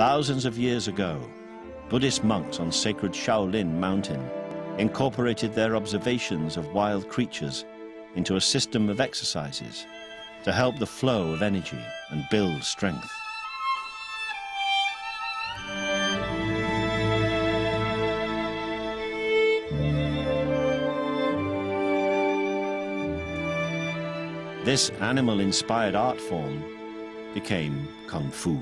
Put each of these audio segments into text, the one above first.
Thousands of years ago, Buddhist monks on sacred Shaolin Mountain incorporated their observations of wild creatures into a system of exercises to help the flow of energy and build strength. This animal-inspired art form became Kung Fu.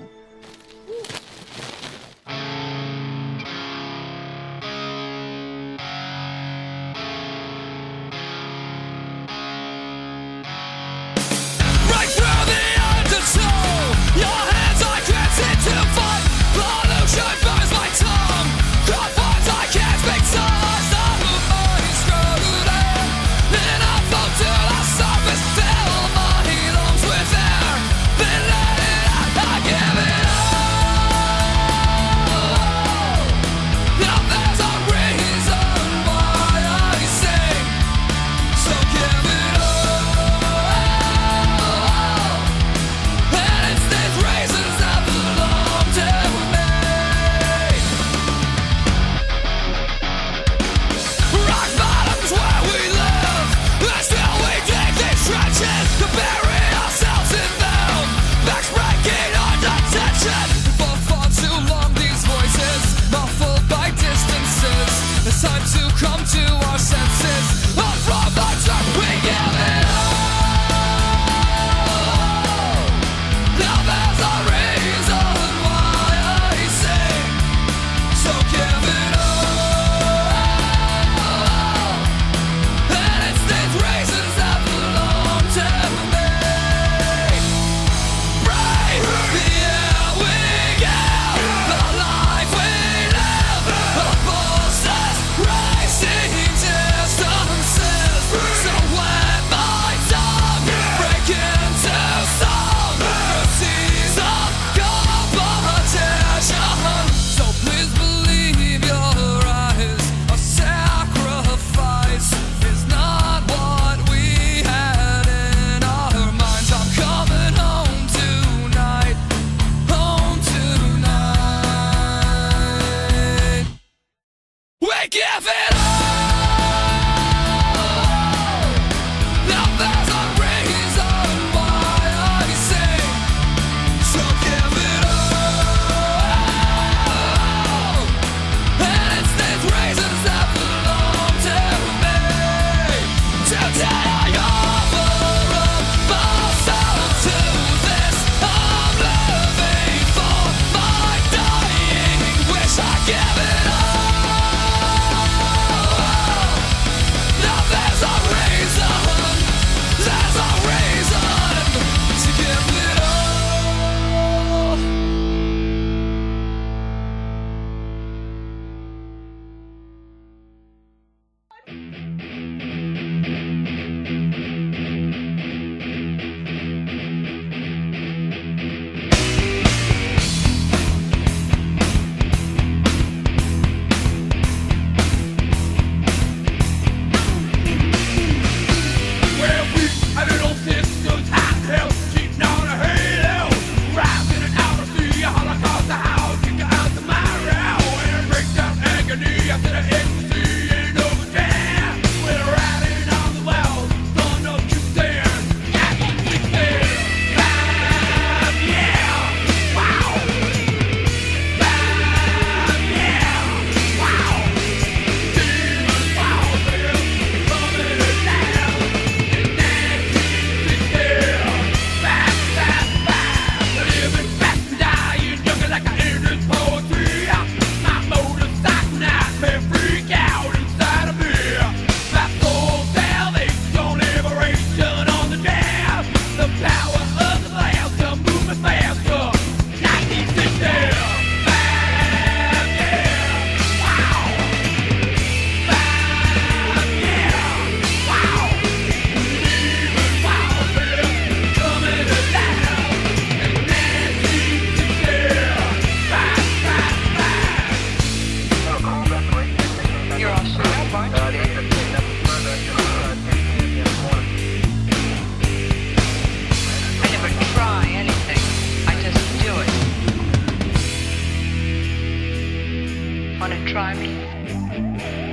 Wanna try me?